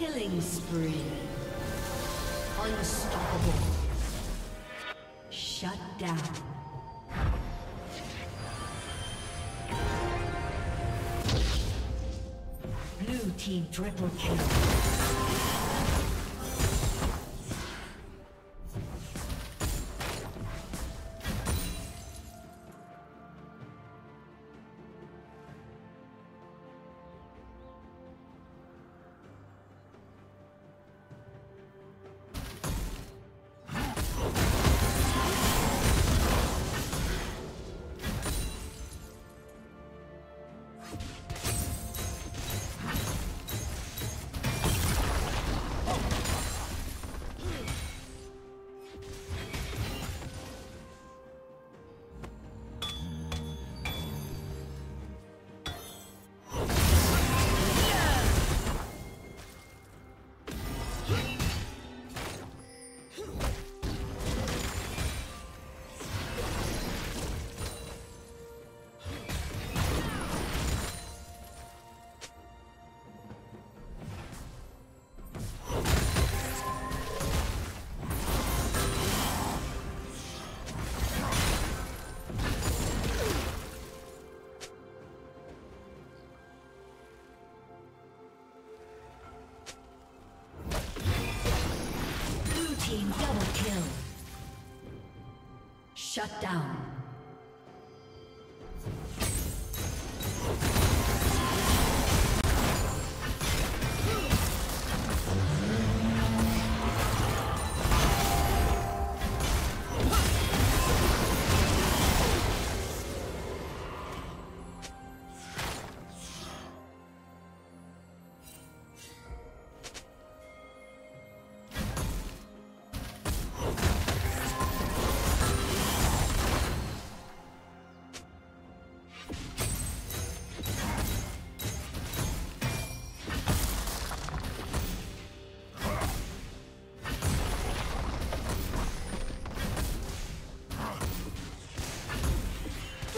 Killing spree. Unstoppable. Shut down. Blue team triple kill. Shut down.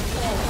Killing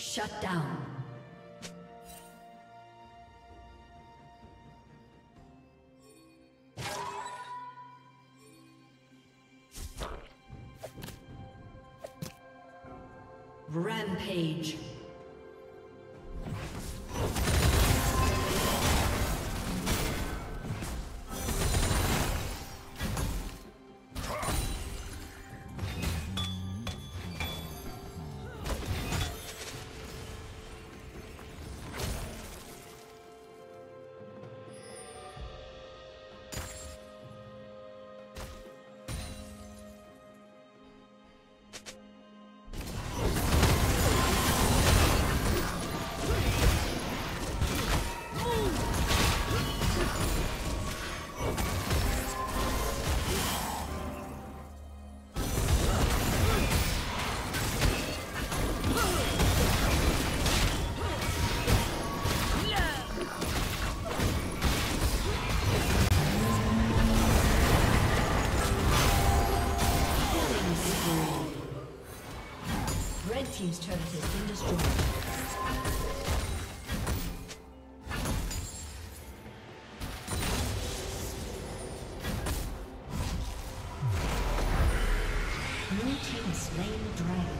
Shut down. Team's turret has been destroyed. Blue Team slain the dragon.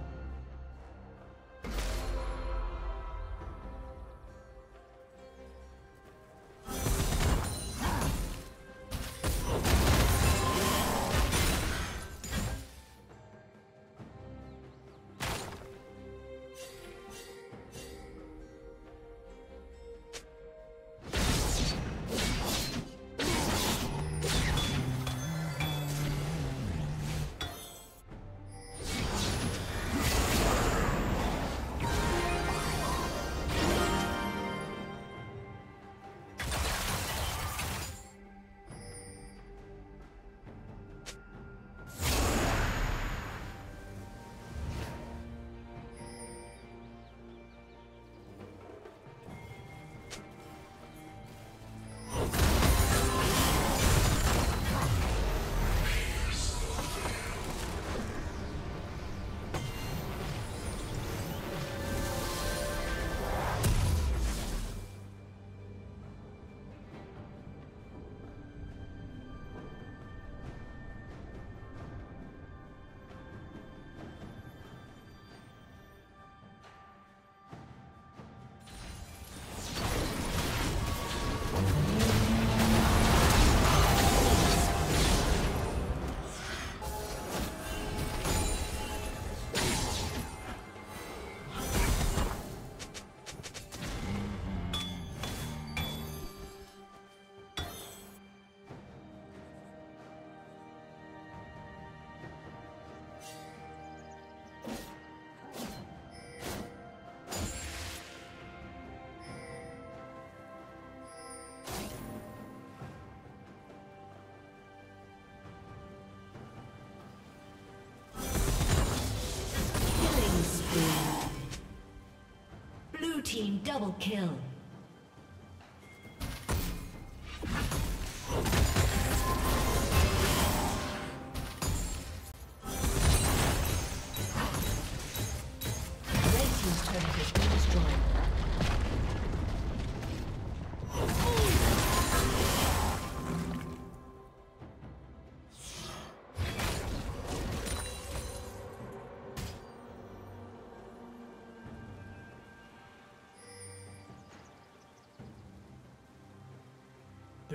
Double kill.